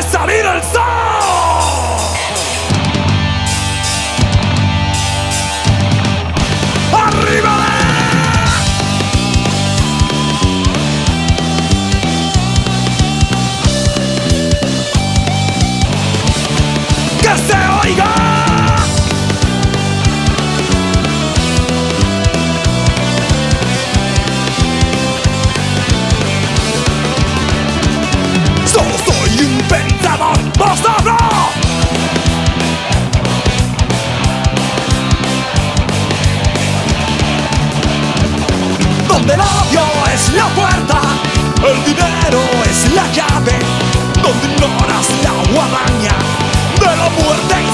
puede salir Donde el odio es la puerta, el dinero es la llave, donde ignoras la guadaña de la muerte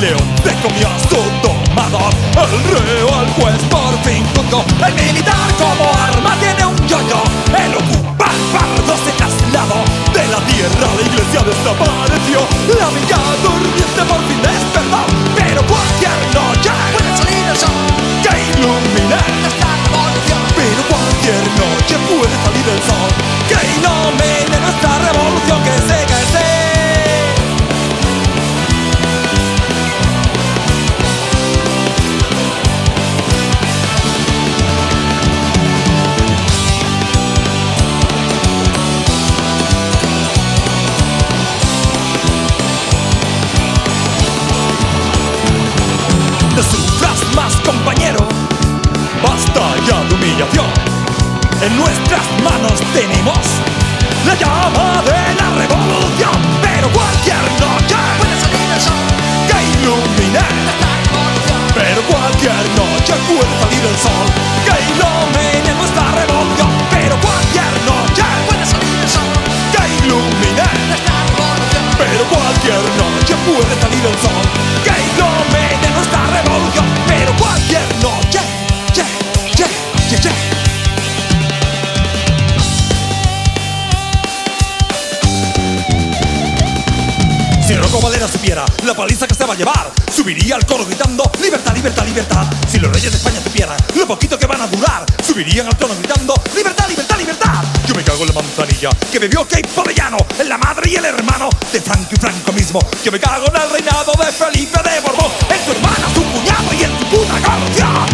León se comió a su domador. El reo al juez por fin juzgó El militar En nuestras manos tenemos La llama de la revolución Pero cualquier noche Puede salir el sol, que ilumine nuestra revolución. Pero cualquier noche puede salir el sol Que ilumine nuestra revolución Pero cualquier noche Puede salir el sol, que ilumine nuestra revolución. Pero cualquier noche puede salir el sol Valera supiera la paliza que se va a llevar, subiría al coro gritando libertad, libertad, libertad. Si los reyes de España supieran lo poquito que van a durar, subirían al trono gritando libertad, libertad, libertad. Yo me cago en la manzanilla que bebió Kate Povellano, en la madre y el hermano de Franco y Franco mismo. Yo me cago en el reinado de Felipe de Borbón, en tu hermana, tu cuñado y en tu puta corrupción.